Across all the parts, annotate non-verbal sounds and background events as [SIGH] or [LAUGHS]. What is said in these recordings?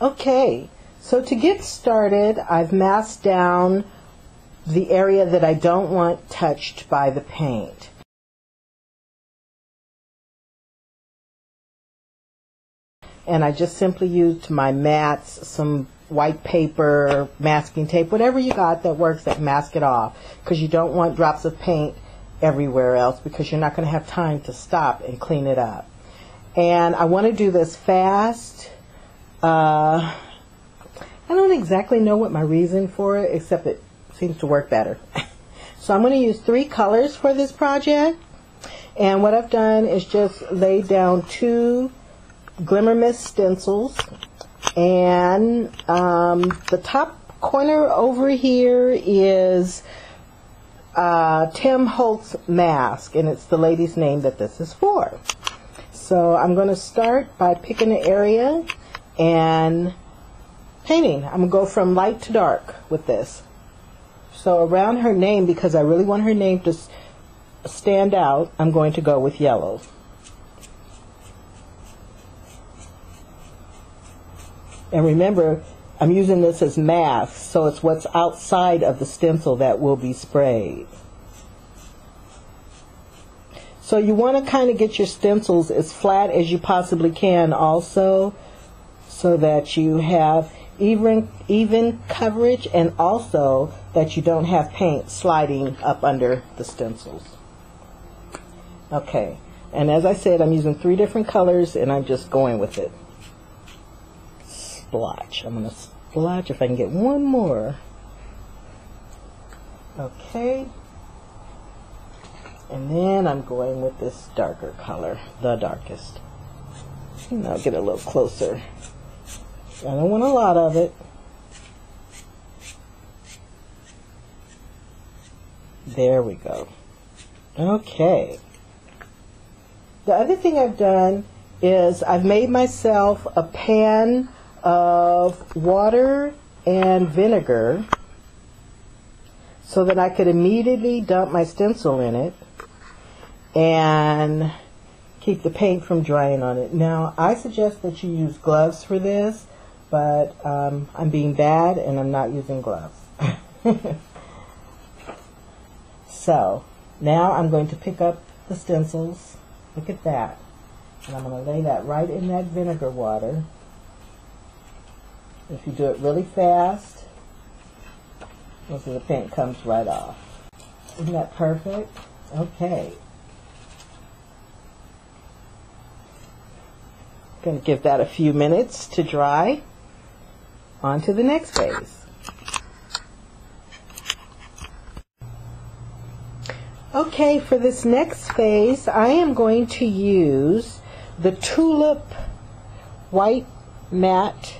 Okay, so to get started, I've masked down the area that I don't want touched by the paint. And I just simply used my mats, some white paper, masking tape, whatever you got that works that mask it off because you don't want drops of paint everywhere else because you're not going to have time to stop and clean it up. And I want to do this fast. Uh, I don't exactly know what my reason for it, except it seems to work better. [LAUGHS] so I'm going to use three colors for this project. And what I've done is just laid down two Glimmer Mist stencils. And um, the top corner over here is uh, Tim Holtz mask, and it's the lady's name that this is for. So I'm going to start by picking an area and painting. I'm going to go from light to dark with this. So around her name, because I really want her name to stand out, I'm going to go with yellow. And remember, I'm using this as mask, so it's what's outside of the stencil that will be sprayed. So you want to kind of get your stencils as flat as you possibly can also, so that you have even, even coverage and also that you don't have paint sliding up under the stencils. Okay, and as I said, I'm using three different colors and I'm just going with it splotch. I'm going to splotch if I can get one more. Okay. And then I'm going with this darker color, the darkest. And I'll get a little closer. I don't want a lot of it. There we go. Okay. The other thing I've done is I've made myself a pan of water and vinegar so that I could immediately dump my stencil in it and keep the paint from drying on it. Now, I suggest that you use gloves for this, but um, I'm being bad and I'm not using gloves. [LAUGHS] so, now I'm going to pick up the stencils. Look at that. And I'm going to lay that right in that vinegar water. If you do it really fast, most of the paint comes right off. Isn't that perfect? Okay. Going to give that a few minutes to dry. On to the next phase. Okay, for this next phase, I am going to use the Tulip White Matte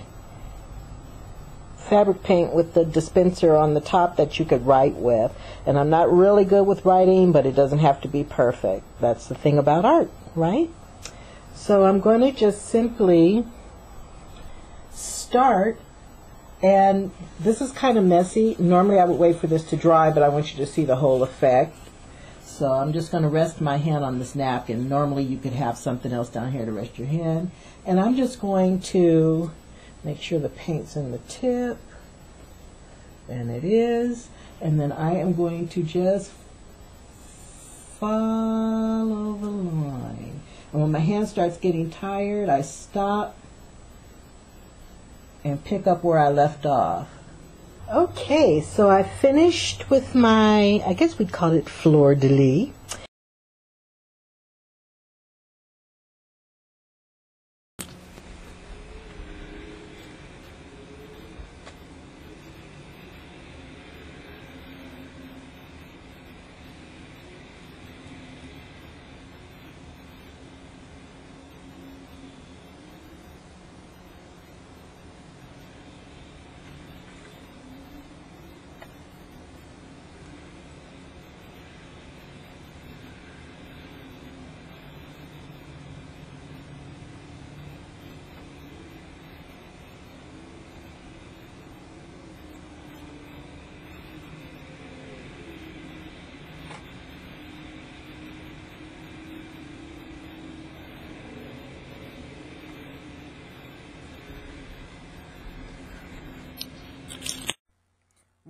fabric paint with the dispenser on the top that you could write with. And I'm not really good with writing, but it doesn't have to be perfect. That's the thing about art, right? So I'm going to just simply start and this is kind of messy. Normally I would wait for this to dry, but I want you to see the whole effect. So I'm just going to rest my hand on this napkin. Normally you could have something else down here to rest your hand. And I'm just going to Make sure the paint's in the tip. And it is. And then I am going to just follow the line. And when my hand starts getting tired, I stop and pick up where I left off. Okay, so I finished with my, I guess we'd call it fleur de lis.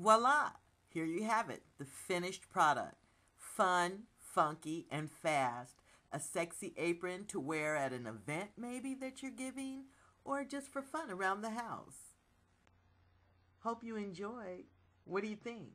Voila! Here you have it, the finished product. Fun, funky, and fast. A sexy apron to wear at an event, maybe, that you're giving, or just for fun around the house. Hope you enjoyed. What do you think?